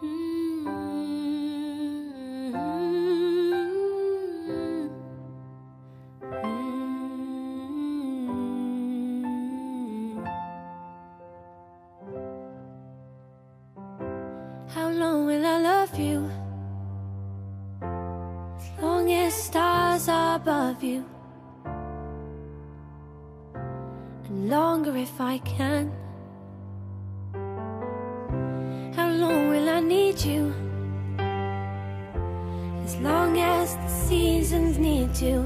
How As long as the seasons need to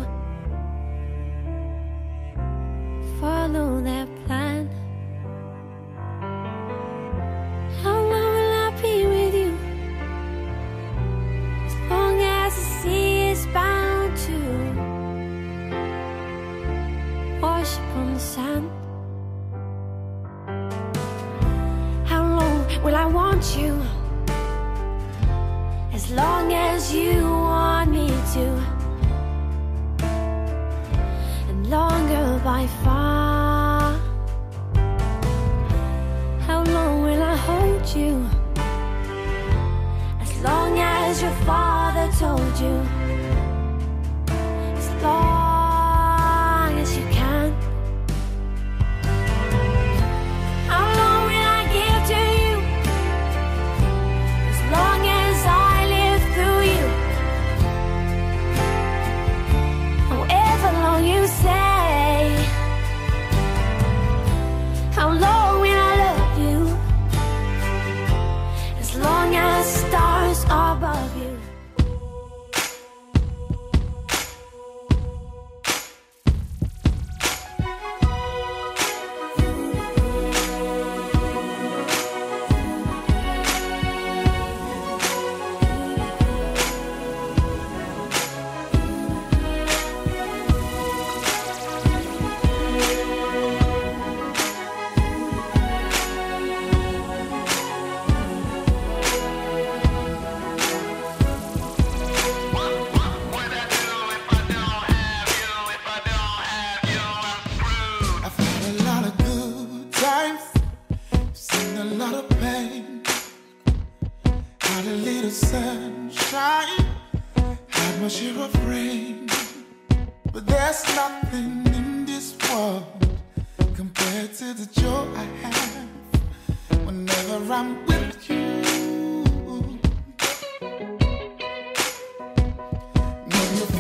by far. How long will I hold you? As long as your father told you.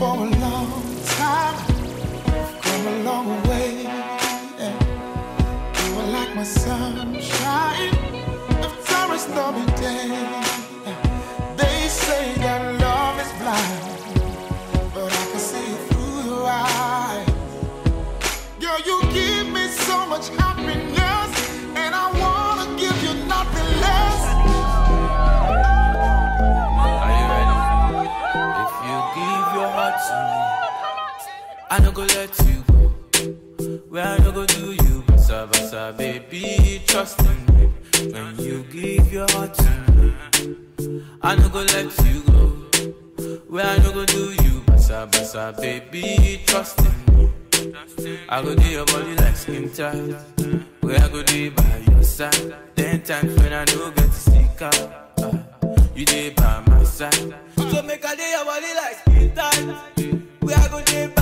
For a long time come a long way. Yeah. You are like my sunshine after a stormy day. No go let you go. Where I no go do you, basa basa, baby, trust in me. When you give your heart to me, I no go let you go. Where I no go do you, basa basa, baby, trust in me. I go do your body like skin tight. Where I go do by your side. Ten times when I no get to stick out. uh, you dey by my side. So make I do your body like skin tight. Where I go do by your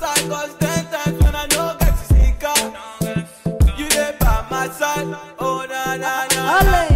side. Cause ten times when I no get out. You dey by my side. Oh na na na.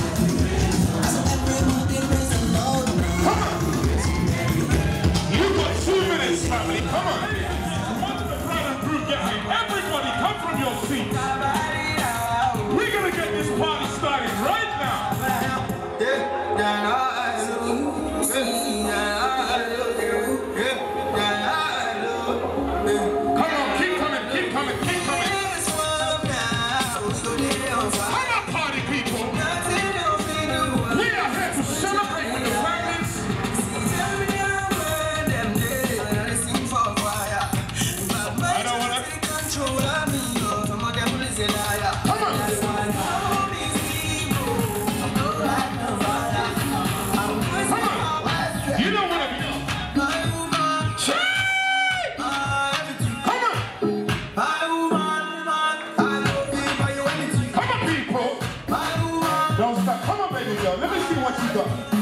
Let me see what you got.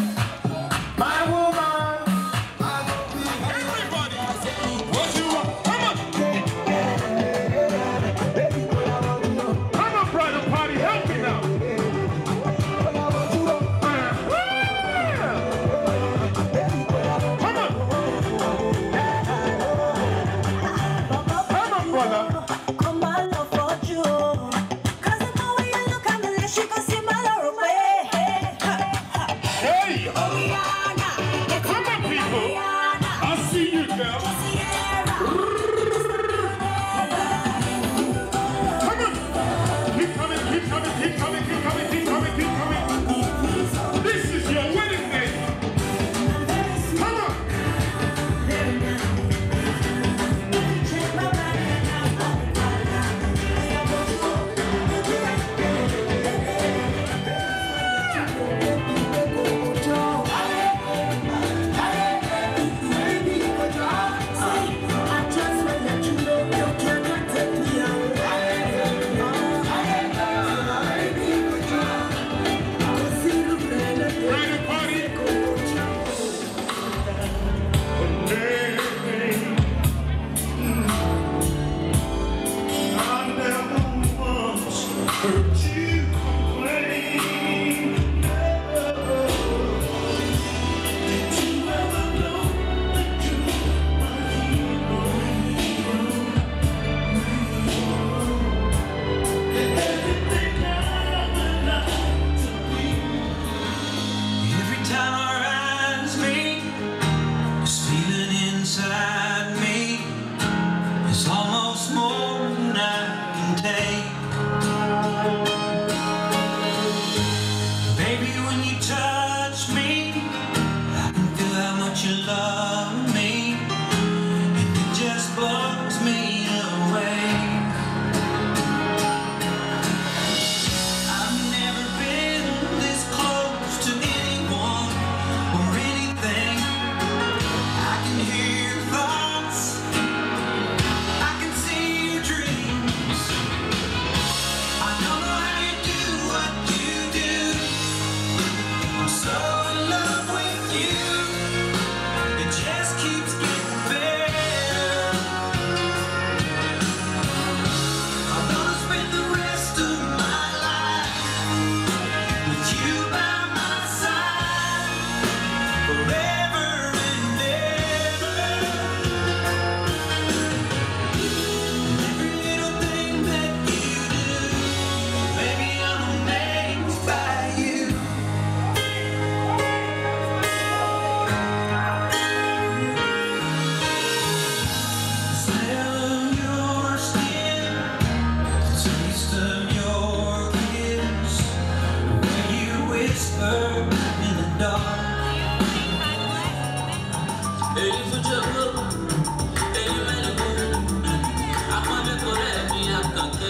Yeah.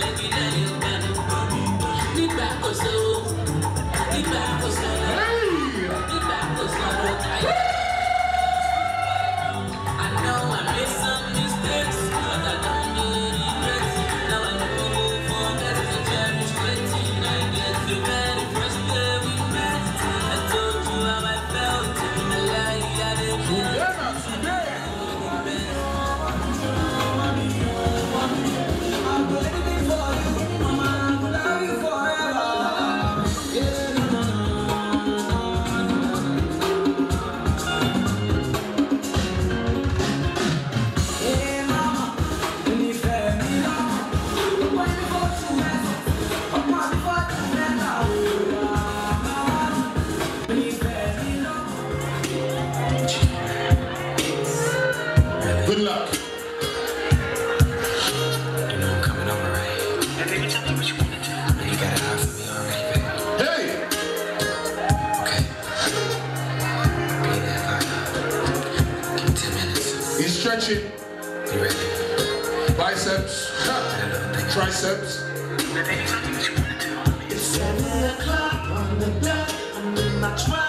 Thank you, Daniel. stretch it. Biceps, triceps. It's 7 o'clock on the dot, I'm in my.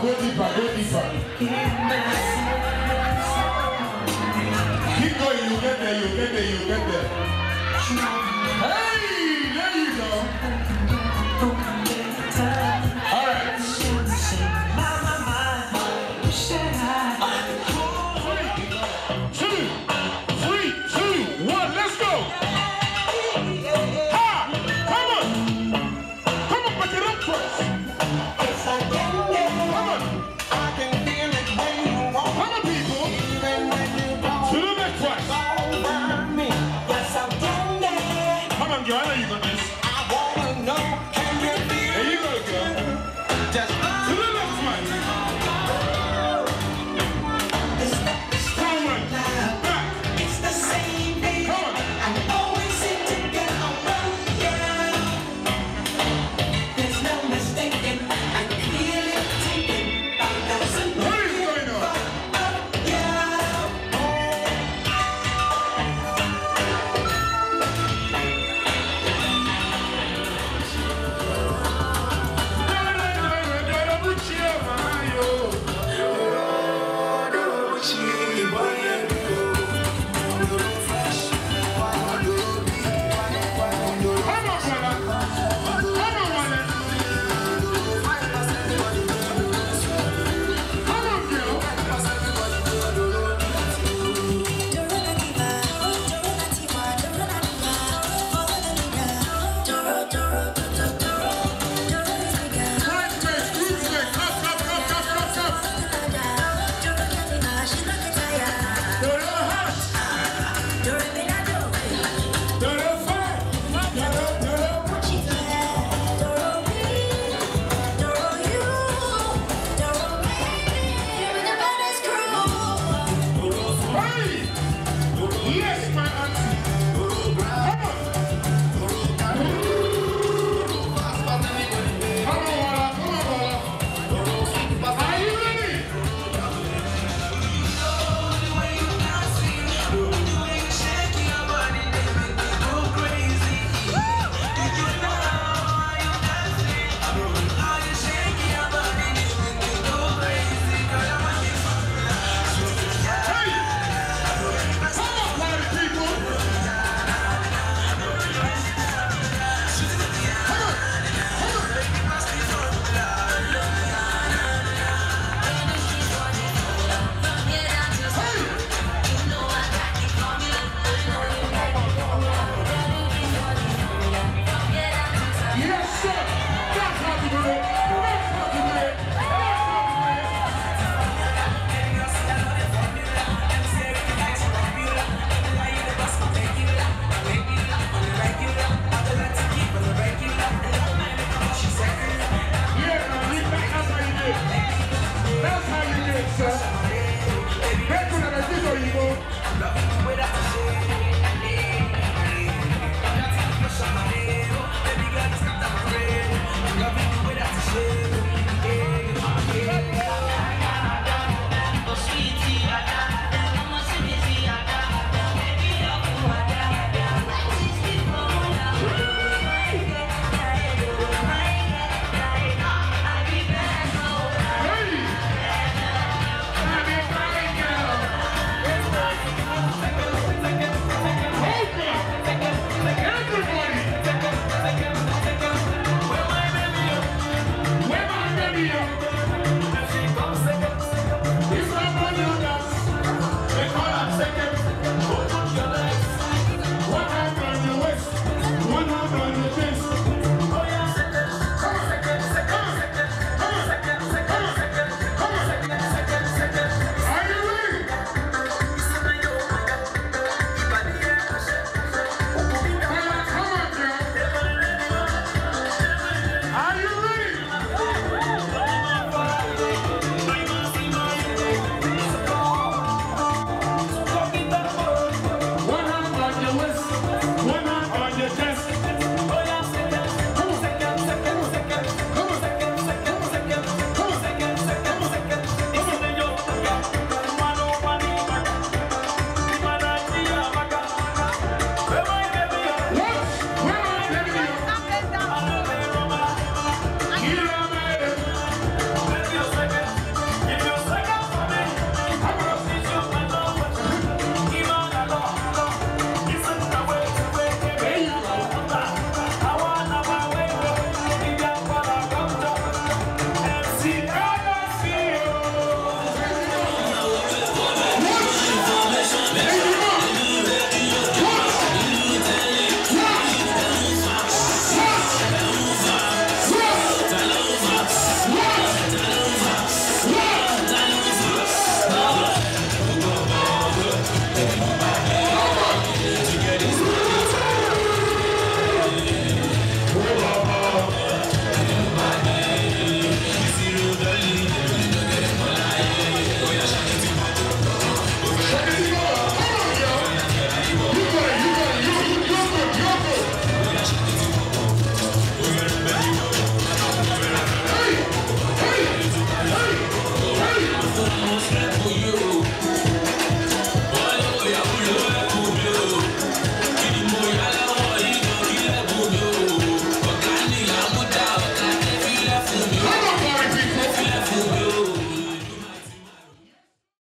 Go deeper, go deeper. Keep going, you get there, you get there, you get there. Hey!